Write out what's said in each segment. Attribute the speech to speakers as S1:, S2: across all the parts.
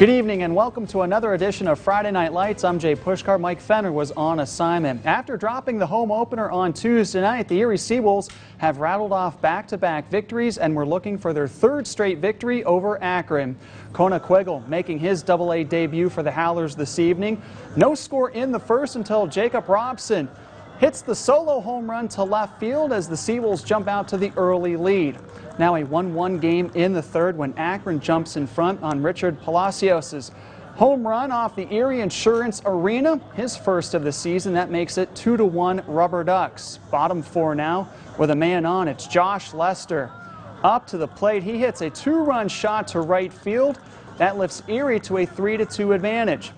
S1: Good evening and welcome to another edition of Friday Night Lights. I'm Jay Pushkar. Mike Fenner was on assignment. After dropping the home opener on Tuesday night, the Erie Seawolves have rattled off back-to-back -back victories and we're looking for their third straight victory over Akron. Kona Quiggle making his AA debut for the Howlers this evening. No score in the first until Jacob Robson hits the solo home run to left field as the Seawolves jump out to the early lead. Now a 1-1 game in the third when Akron jumps in front on Richard Palacios' home run off the Erie Insurance Arena, his first of the season. That makes it 2-1 Rubber Ducks. Bottom four now with a man on. It's Josh Lester. Up to the plate, he hits a two-run shot to right field. That lifts Erie to a 3-2 advantage.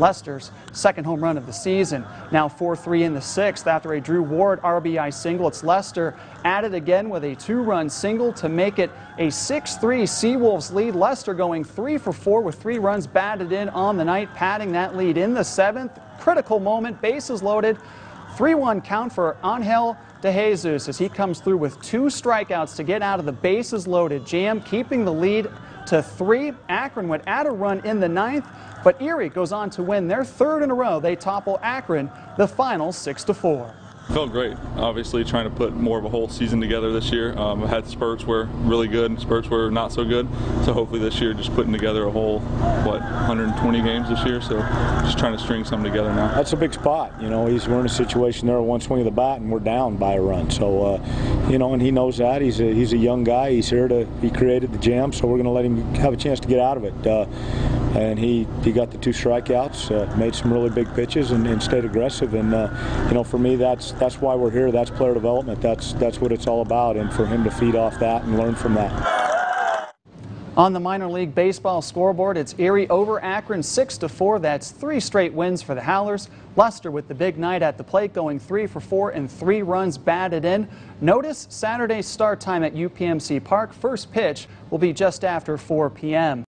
S1: Lester's second home run of the season. Now 4-3 in the sixth after a Drew Ward RBI single. It's Lester added again with a two-run single to make it a 6-3 Seawolves lead. Lester going 3 for 4 with three runs batted in on the night, padding that lead in the seventh. Critical moment, bases loaded. 3-1 count for Angel DeJesus as he comes through with two strikeouts to get out of the bases loaded jam, keeping the lead to three. Akron would add a run in the ninth, but Erie goes on to win their third in a row. They topple Akron the final 6 to 4.
S2: Felt great. Obviously, trying to put more of a whole season together this year. Um, I had spurts were really good, spurts were not so good. So hopefully this year, just putting together a whole what 120 games this year. So just trying to string some together now.
S3: That's a big spot. You know, he's we're in a situation there, one swing of the bat, and we're down by a run. So uh, you know, and he knows that. He's a he's a young guy. He's here to he created the jam, so we're going to let him have a chance to get out of it. Uh, and he, he got the two strikeouts, uh, made some really big pitches, and, and stayed aggressive. And uh, you know, for me, that's that's why we're here. That's player development. That's that's what it's all about. And for him to feed off that and learn from that.
S1: On the minor league baseball scoreboard, it's Erie over Akron 6 to 4. That's three straight wins for the Howlers. Lester with the big night at the plate, going three for four and three runs batted in. Notice Saturday's start time at UPMC Park. First pitch will be just after 4 p.m.